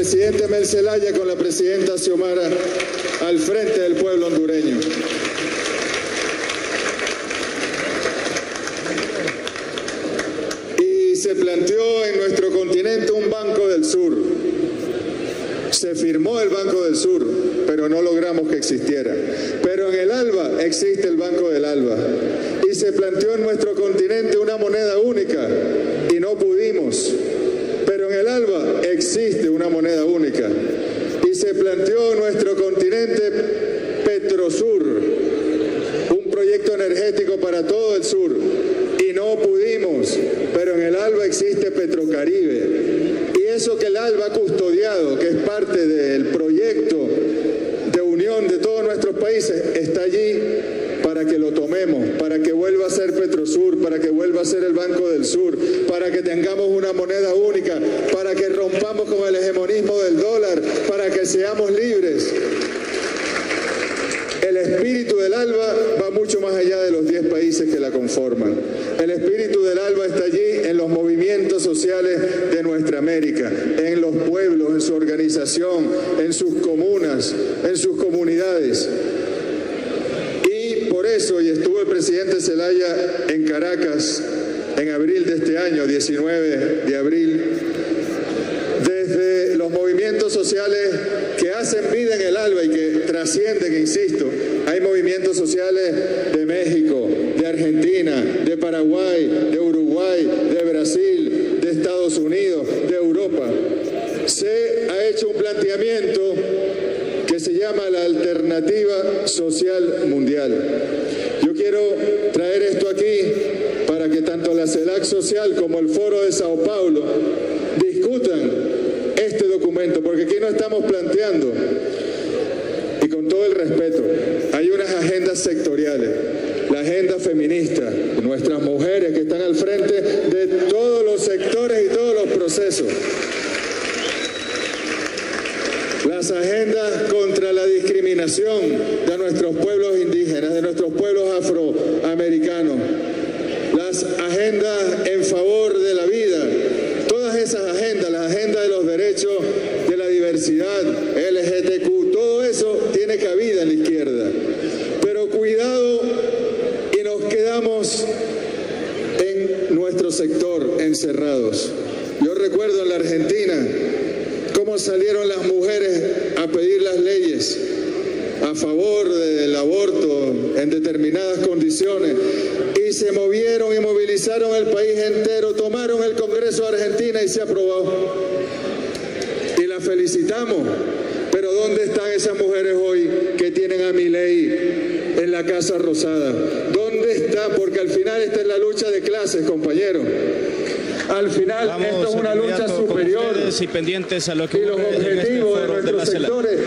presidente Mel Zelaya con la presidenta Xiomara al frente del pueblo hondureño. Y se planteó en nuestro continente un Banco del Sur. Se firmó el Banco del Sur, pero no logramos que existiera. Pero en el ALBA existe el Banco del ALBA. Y se planteó en nuestro continente una moneda única y no pudimos. Pero en el ALBA existe una moneda única. Y se planteó nuestro continente Petrosur, un proyecto energético para todo el sur. Y no pudimos. Pero en el ALBA existe Petrocaribe. Y eso que el ALBA ha custodiado, que es parte del proyecto de todos nuestros países, está allí para que lo tomemos, para que vuelva a ser Petrosur, para que vuelva a ser el Banco del Sur, para que tengamos una moneda única, para que rompamos con el hegemonismo del dólar, para que seamos libres. El espíritu del ALBA va mucho más allá de los 10 países que la conforman. El espíritu del ALBA está allí en los movimientos sociales de América, en los pueblos, en su organización, en sus comunas, en sus comunidades. Y por eso, y estuvo el presidente Zelaya en Caracas en abril de este año, 19 de abril, desde los movimientos sociales que hacen vida en el ALBA y que trascienden, insisto, hay movimientos sociales de México, de Argentina, de Paraguay, de un planteamiento que se llama la alternativa social mundial. Yo quiero traer esto aquí para que tanto la CELAC Social como el Foro de Sao Paulo discutan este documento, porque aquí no estamos planteando, y con todo el respeto, hay unas agendas sectoriales, la agenda feminista, nuestras mujeres que están al frente de todos los sectores y todos los procesos las agendas contra la discriminación de nuestros pueblos indígenas, de nuestros pueblos afroamericanos, las agendas en favor de la vida, todas esas agendas, las agendas de los derechos de la diversidad, LGTQ, todo eso tiene cabida en la izquierda. Pero cuidado y nos quedamos en nuestro sector encerrados. Yo recuerdo en la Argentina cómo salieron las mujeres a pedir las leyes a favor del aborto en determinadas condiciones y se movieron y movilizaron el país entero, tomaron el Congreso de Argentina y se aprobó. Y la felicitamos. Pero ¿dónde están esas mujeres hoy que tienen a mi ley en la Casa Rosada? ¿Dónde está? Porque al final esta es la lucha de clases, compañeros. Al final, Vamos, esto es una lucha superior. Y pendientes a lo que Y los en este objetivos de foro de nuestros sectores